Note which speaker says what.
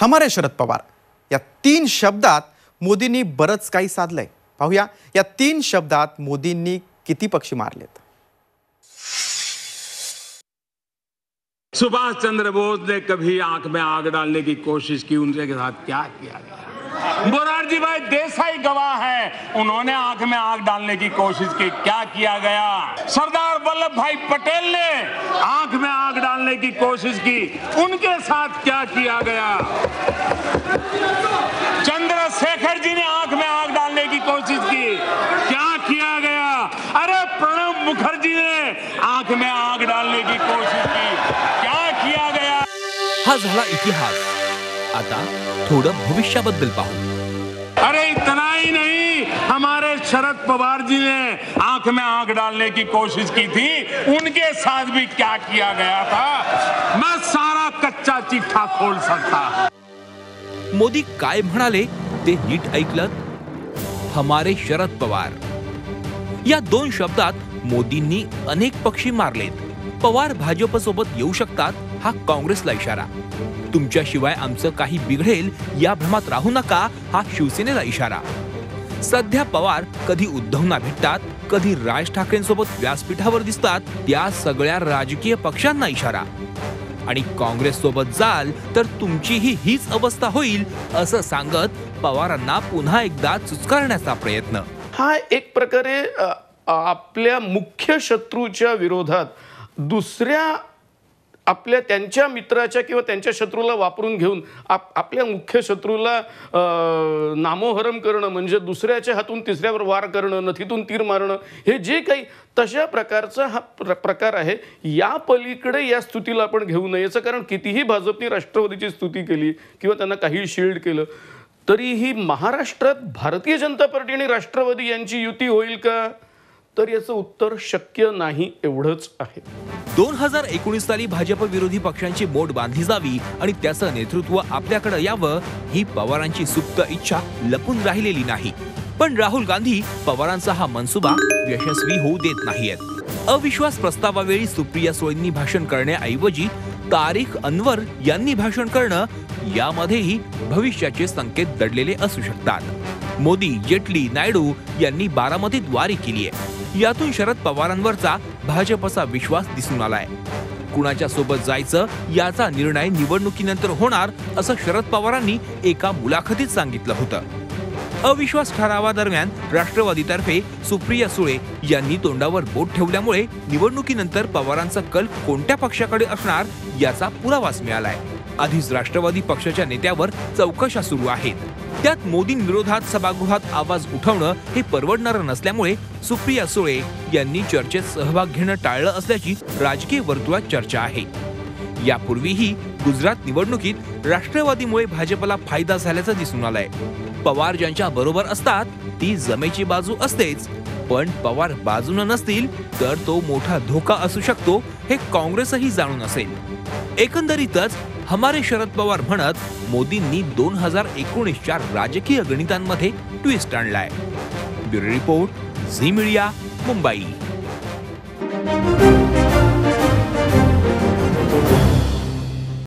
Speaker 1: हमारे शरद पवार। या तीन शब्दात मोदींनी बरंच काही साधलंय. पाहूया, या तीन शब्दात मोदींनी किती पक्षी मारलेत?
Speaker 2: सुभाष चंद्र बोस ने कभी आँख में आग डालने की कोशिश की? उनके साथ क्या किया गया? मोरारजी भाई, देसाई गवाह है। उन्होंने आँख में आग डालने की कोशिश की। क्या किया गया? सरदार वल्लभ भाई पटेल ने आँख में आग डालने की कोशिश की। उनके साथ क्या किया गया? चंद्रशेखर जी ने आँख में आग डालने की कोशिश की। क्या किया गया? अरे, प्रणब मुखर्जी ने आँख में आग डालने की कोशिश की। क्या किया गया?
Speaker 3: हा झाला इतिहास। आता थोडं भविष्याबद्दल पाहू.
Speaker 2: अरे इतना ही नहीं हमारे शरद पवार जी ने आंख में आंख डालने की कोशिश की थी उनके साथ भी क्या किया गया था? मैं सारा कच्चा चिट्ठा खोल सकता
Speaker 3: मोदी काय म्हणाले ते नीट ऐकलं हमारे शरद पवार. या दोन शब्दात मोदींनी अनेक पक्षी मारलेत. पवार भाजपसोबत येऊ शकतात हा काँग्रेसला इशारा. तुमच्याशिवाय आमचं काही बिघडेल या भ्रमात राहू नका हा शिवसेनेला इशारा. सध्या पवार कधी उद्धवना भेटतात कधी राज ठाकरेंसोबत व्यासपीठावर दिसतात त्या सगळ्या राजकीय पक्षांना इशारा. आणि काँग्रेस सोबत जाल तर तुमचीही हीच अवस्था होईल असं सांगत पवारांना पुन्हा एकदा चुचकारण्याचा प्रयत्न.
Speaker 4: हा एक प्रकारे आपल्या मुख्य शत्रूच्या विरोधात दुसऱ्या आपल्या त्यांच्या मित्राच्या किंवा त्यांच्या शत्रूला वापरून घेऊन आप आपल्या मुख्य शत्रूला नामोहरम करणं म्हणजे दुसऱ्याच्या हातून तिसऱ्यावर वार करणं नथीतून तीर मारणं हे जे काही तशा प्रकारचा हा प्र प्रकार आहे या पलीकडे या स्तुतीला आपण घेऊ नये. याचं कारण कितीही भाजपने राष्ट्रवादीची स्तुती केली किंवा त्यांना काही शिल्ड केलं तरीही महाराष्ट्रात भारतीय जनता पार्टी आणि राष्ट्रवादी यांची युती होईल का? तर याचं उत्तर शक्य नाही एवढंच आहे.
Speaker 3: दोन हजार एकोणीस साली भाजप विरोधी पक्षांची मोड बांधली जावी आणि त्याचं नेतृत्व आपल्याकडे यावं ही पवारांची सुप्त इच्छा लपून राहिलेली नाही. पण राहुल गांधी पवारांचा हा मनसुबा यशस्वी होऊ देत नाहीयेत. अविश्वास प्रस्तावावेळी सुप्रिया सुळेंनी भाषण करण्याऐवजी तारिक अनवर यांनी भाषण करणं यामध्येही भविष्याचे संकेत दडलेले असू शकतात. मोदी जेटली नायडू यांनी बारामतीत वारी केली आहे यातून शरद पवारांवरचा भाजपचा विश्वास दिसून आलाय. कुणाच्या सोबत जायचं याचा निर्णय निवडणुकीनंतर होणार असं शरद पवारांनी एका मुलाखतीत सांगितलं होतं. अविश्वास ठरावादरम्यान राष्ट्रवादीतर्फे सुप्रिया सुळे यांनी तोंडावर बोट ठेवल्यामुळे निवडणुकीनंतर पवारांचा कल कोणत्या पक्षाकडे असणार याचा पुरावाच मिळालाय. आधीच राष्ट्रवादी पक्षाच्या नेत्यावर चौकशा सुरू आहेत. त्यात मोदींविरोधात सभागृहात आवाज उठवणं हे परवडणारं नसल्यामुळे सुप्रिया सुळे यांनी चर्चेत सहभाग घेणं टाळलं असल्याची राजकीय वर्तुळात चर्चा आहे. यापूर्वीही गुजरात निवडणुकीत राष्ट्रवादीमुळे भाजपला फायदा झाल्याचं दिसून आलंय. पवार ज्यांच्या बरोबर असतात ती जमेची बाजू असतेच. पण पवार बाजूनं नसतील तर तो मोठा धोका असू शकतो हे काँग्रेसही जाणून असेल. एकंदरीतच हमारे शरद पवार म्हणत मोदींनी दोन हजार एकोणीसच्या राजकीय गणितांमध्ये ट्विस्ट आणलाय. Bureau report Zee media Mumbai.